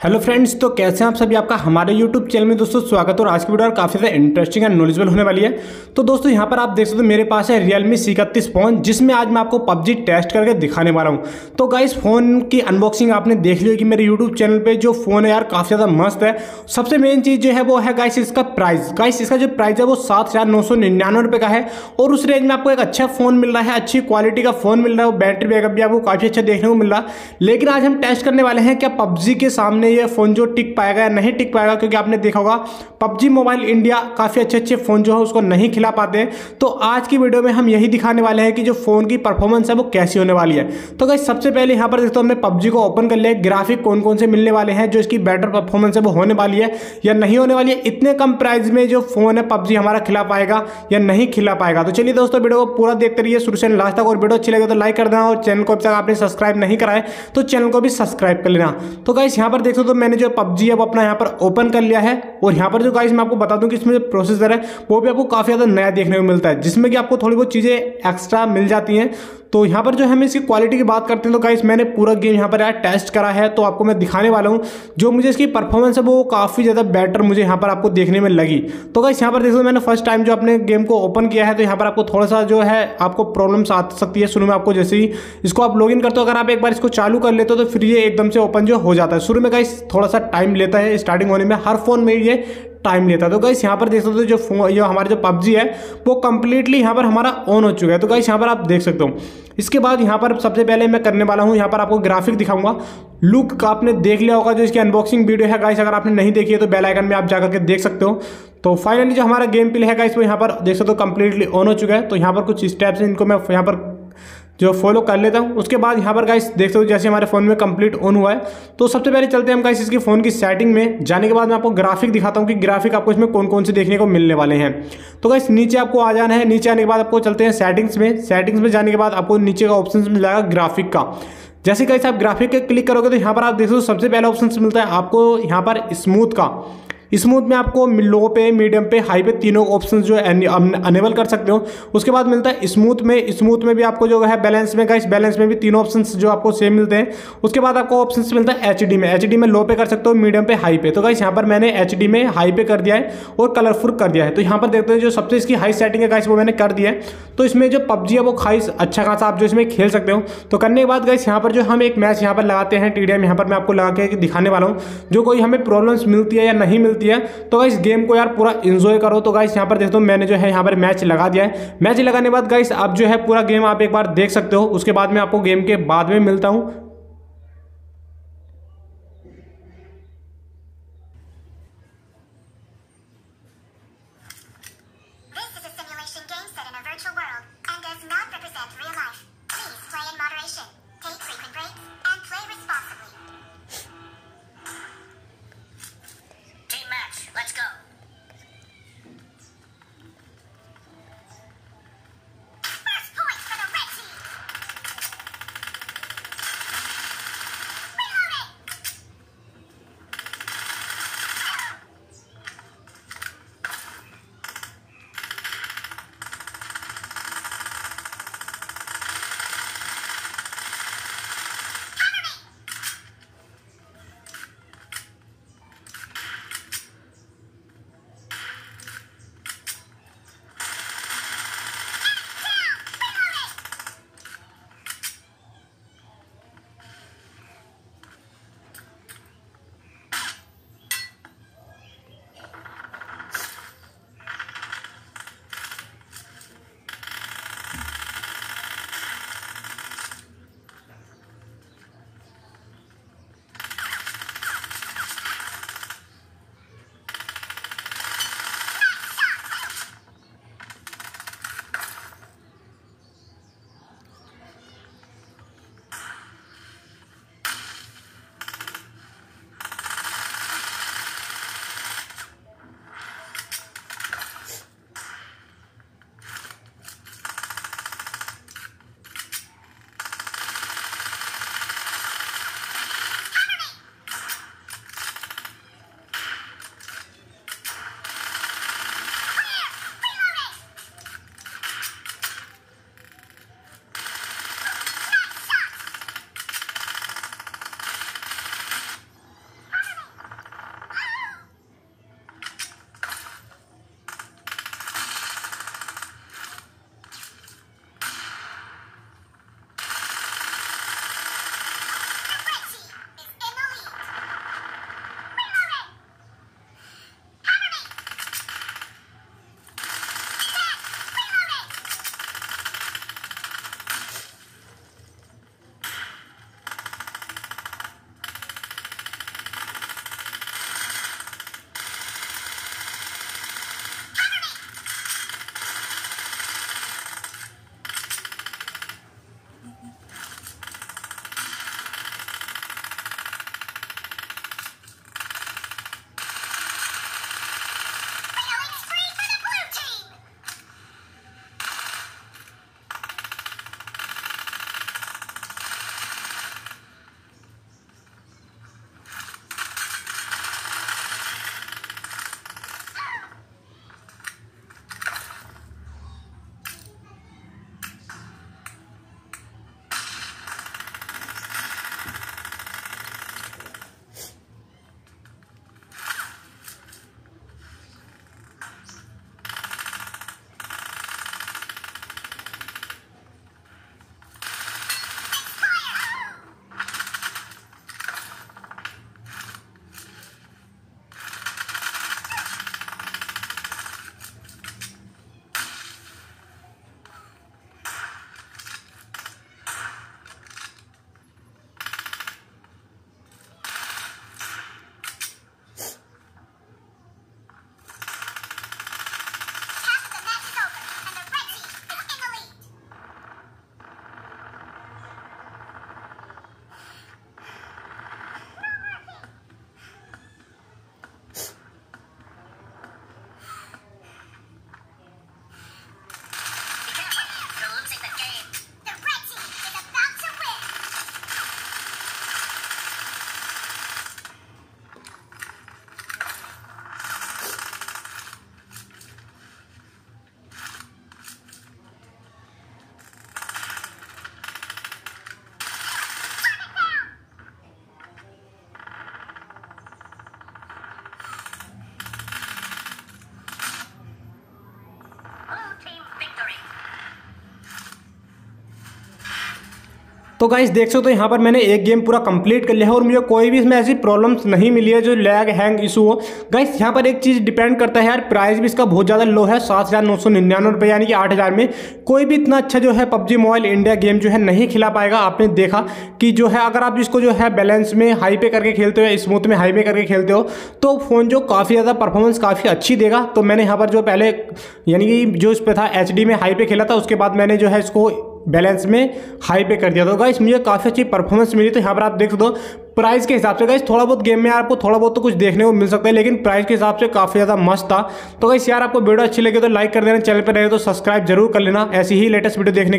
Hello friends तो कैसे हैं आप सभी? आपका हमारे यूट्यूब चैनल में दोस्तों स्वागत और आज की वीडियो और काफ़ी ज़्यादा इंटरेस्टिंग एंड नॉलेजेबल होने वाली है। तो दोस्तों, यहाँ पर आप देख सकते हो, मेरे पास है रियलमी सी इकतीस फ़ोन जिसमें आज मैं आपको पबजी टेस्ट करके दिखाने वाला हूँ। तो गाइस फ़ोन की अनबॉक्सिंग आपने देख ली कि मेरे यूट्यूब चैनल पर जो फ़ोन है यार, काफ़ी ज़्यादा मस्त है। सबसे मेन चीज़ जो है, वो है गाइस इसका प्राइस गाइस इसका जो प्राइस है, वो सात हज़ार नौ सौ निन्यानवे रुपये का है और उस रेंज में आपको एक अच्छा फ़ोन मिल रहा है, अच्छी क्वालिटी का फ़ोन मिल रहा है, वो बैटरी बैकअप भी आपको काफ़ी अच्छा देखने को मिल रहा है। लेकिन आज हम टेस्ट करने वाले हैं क्या पबजी के सामने ये फ़ोन जो टिक पाएगा या नहीं टिक पाएगा, क्योंकि आपने देखा होगा, पबजी मोबाइल इंडिया काफ़ी अच्छे अच्छे फ़ोन जो है उसको नहीं खिला पाते तो आज की वीडियो में हम यही दिखाने वाले हैं कि जो फ़ोन की परफॉर्मेंस है वो कैसी होने वाली है। तो गाइस, सबसे पहले यहाँ पर देखते हमने पबजी को ओपन कर लिया ग्राफिक कौन कौन से मिलने वाले हैं, जो इसकी बेटर परफॉर्मेंस है, वो होने वाली है या नहीं होने वाली है। इतने कम प्राइस में जो फ़ोन है, पबजी हमारा खिला पाएगा या नहीं खिला पाएगा। तो चलिए दोस्तों, वीडियो को पूरा देखते रहिए शुरू से लास्ट तक। और वीडियो अच्छी लगे तो लाइक कर देना और चैनल को अभी तक आपने सब्सक्राइब नहीं कराए तो चैनल को भी सब्सक्राइब कर लेना। तो गाइस, यहाँ पर देख सकते हो तो मैंने जो पबजी वो अपना यहाँ पर ओपन कर लिया है। और यहाँ पर जो गाइस मैं आपको बता दूँ कि इसमें जो प्रोसेसर है, वो भी आपको काफ़ी ज़्यादा नया देखने को मिलता है, जिसमें कि आपको थोड़ी बहुत चीज़ें एक्स्ट्रा मिल जाती हैं। तो यहाँ पर जो हम इसकी क्वालिटी की बात करते हैं तो गाइस मैंने पूरा गेम यहाँ पर यार टेस्ट करा है तो आपको मैं दिखाने वाला हूँ। जो मुझे इसकी परफॉर्मेंस है वो काफ़ी ज़्यादा बेटर मुझे यहाँ पर आपको देखने में लगी। तो गाइस यहाँ पर देखो मैंने फ़र्स्ट टाइम जो अपने गेम को ओपन किया है तो यहाँ पर आपको थोड़ा सा जो है आपको प्रॉब्लम्स आ सकती है शुरू में आपको जैसे ही इसको आप लॉग करते हो, अगर आप एक बार इसको चालू कर लेते हो तो फिर ये एकदम से ओपन जो हो जाता है। शुरू में गाइस थोड़ा सा टाइम लेता है स्टार्टिंग होने में। हर फ़ोन में ये टाइम लेता है। तो गाइस यहाँ पर देख सकते हो जो फ़ोन जो हमारे जो पबजी है, वो कंप्लीटली यहाँ पर हमारा ऑन हो चुका है। तो गाइस यहाँ पर आप देख सकते हो। इसके बाद यहाँ पर सबसे पहले मैं करने वाला हूँ, यहाँ पर आपको ग्राफिक दिखाऊँगा। लुक का आपने देख लिया होगा जो इसकी अनबॉक्सिंग वीडियो है गाइस अगर आपने नहीं देखी है तो बेल आइकन में आप जाकर के देख सकते हो। तो फाइनली जो हमारा गेम प्ले है गाइस वो यहाँ पर देख सकते हो कंप्लीटली ऑन हो चुका है। तो यहाँ पर कुछ स्टेप्स हैं, इनको मैं यहाँ पर जो फॉलो कर लेता हूँ, उसके बाद यहाँ पर गाइस देख सकते हो जैसे हमारे फ़ोन में कंप्लीट ऑन हुआ है। तो सबसे पहले चलते हैं हम गाइस इसकी फ़ोन की सेटिंग में। जाने के बाद मैं आपको ग्राफिक दिखाता हूँ कि ग्राफिक आपको इसमें कौन कौन से देखने को मिलने वाले हैं। तो गाइस नीचे आपको आ जाना है, नीचे आने के बाद आपको चलते हैं सेटिंग्स में। सेटिंग्स में जाने के बाद आपको नीचे का ऑप्शन मिल जाएगा ग्राफिक का। जैसे गाइस आप ग्राफिक के क्लिक करोगे तो यहाँ पर आप देख सकते हो सबसे पहला ऑप्शन मिलता है आपको यहाँ पर स्मूथ का। स्मूथ में आपको लो पे, मीडियम पे, हाई पे तीनों ऑप्शन जो अनेबल कर सकते हो। उसके बाद मिलता है स्मूथ में स्मूथ में भी आपको जो है बैलेंस में गाइस बैलेंस में भी तीनों ऑप्शन जो आपको सेम मिलते हैं। उसके बाद आपको ऑप्शन मिलता है एचडी में। एचडी में लो पे कर सकते हो मीडियम पे हाई पे। तो गाइस यहाँ पर मैंने एचडी में हाई पे कर दिया है और कलरफुल कर दिया है। तो यहाँ पर देखते हैं जो सबसे इसकी हाई सेटिंग है गाइस वो मैंने कर दिया है। तो इसमें जो पबजी है, वो खाई अच्छा खासा आप जो इसमें खेल सकते हो। तो करने के बाद गाइस यहाँ पर जो हम एक मैच यहाँ पर लगाते हैं टी डी यहाँ पर मैं आपको लगा के दिखाने वाला हूँ। जो कोई हमें प्रॉब्लम्स मिलती है या नहीं मिलती है। तो गाइस गेम को यार पूरा इंजॉय करो। तो गाइस यहाँ पर देखो मैंने जो है यहाँ पर मैच लगा दिया है। मैच लगाने के बाद गाइस आप जो है पूरा गेम आप एक बार देख सकते हो। उसके बाद में आपको गेम के बाद में मिलता हूँ। Take frequent breaks and play responsibly. तो गाइस देख सकते हो तो यहाँ पर मैंने एक गेम पूरा कंप्लीट कर लिया है और मुझे कोई भी इसमें ऐसी प्रॉब्लम्स नहीं मिली है, जो लैग हैंग इशू हो। गाइस यहाँ पर एक चीज़ डिपेंड करता है यार प्राइस भी इसका बहुत ज़्यादा लो है, सात हज़ार नौ सौ निन्यानवे रुपये यानी कि आठ हज़ार में। कोई भी इतना अच्छा जो है पबजी मोबाइल इंडिया गेम जो है नहीं खिला पाएगा, आपने देखा कि जो है अगर आप इसको जो है बैलेंस में हाई पे करके खेलते हो या स्मूथ में हाई पे करके खेलते हो तो फ़ोन जो काफ़ी ज़्यादा परफॉर्मेंस काफ़ी अच्छी देगा। तो मैंने यहाँ पर जो पहले, यानी कि जो इस पर था HD में हाई पे खेला था, उसके बाद मैंने जो है इसको बैलेंस में हाई पे कर दिया तो गाइस मुझे काफ़ी अच्छी परफॉर्मेंस मिली तो यहाँ पर आप देख सकते हो प्राइस के हिसाब से गाइस थोड़ा बहुत गेम में आपको थोड़ा बहुत तो कुछ देखने को मिल सकता है, लेकिन प्राइस के हिसाब से काफ़ी ज़्यादा मस्त था। तो गाइस यार, आपको वीडियो अच्छी लगे तो लाइक कर देना, चैनल पर रहे तो सब्सक्राइब ज़रूर कर लेना, ऐसी ही लेटेस्ट वीडियो देखने